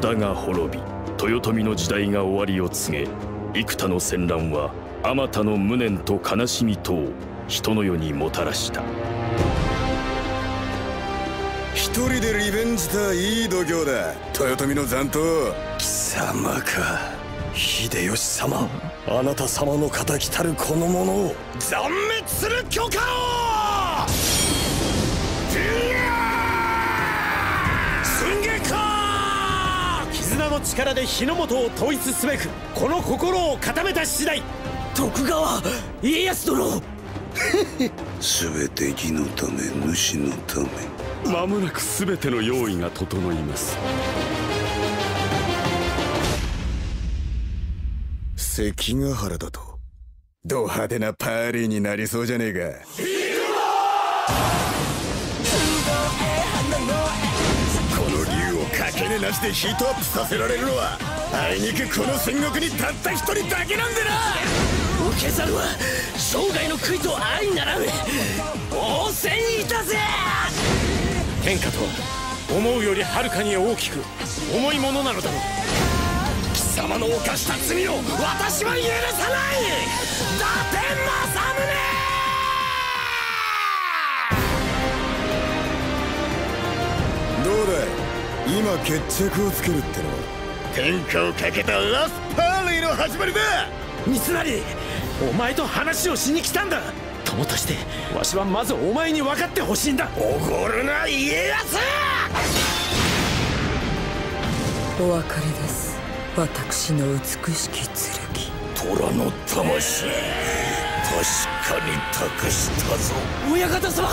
織田が滅び豊臣の時代が終わりを告げ幾多の戦乱はあまたの無念と悲しみとを人の世にもたらした。一人でリベンジたいい度胸だ。豊臣の残党。貴様か。秀吉様。あなた様の敵たるこの者を残滅する許可をの力で日の本を統一すべくこの心を固めた次第。徳川家康殿。全て義のため主のため間もなく全ての用意が整います。関ヶ原だとド派手なパーリーになりそうじゃねえか竜をかけねなしでヒートアップさせられるのはあいにくこの戦国にたった一人だけなんでな受けざるは生涯の悔いと相ならぬ応戦いたぜ天下とは思うよりはるかに大きく重いものなのだろう貴様の犯した罪を私は許さない伊達政今決着をつけるってのは天下をかけたラスパーリーの始まりだ。三成お前と話をしに来たんだ。友としてわしはまずお前に分かってほしいんだ。おごるな家康！お別れです。私の美しき剣。虎の魂確かに託したぞ。親方様！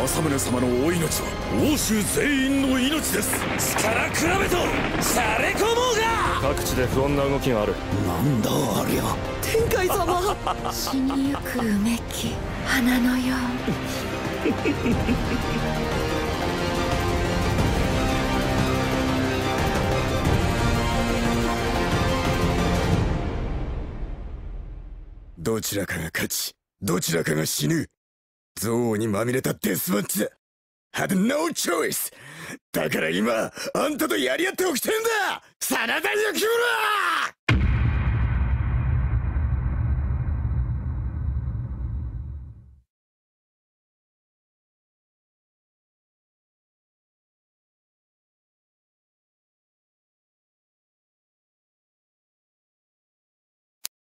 政宗様のお命は欧州全員の命です。力比べとされ込もうが！各地で不穏な動きがある。なんだありゃ。天海様！死にゆくうめき花のよどちらかが勝ちどちらかが死ぬ。憎悪にまみれたデスマッチだ。Had no choice! だから今あんたとやり合っておきてんだ。真田幸村!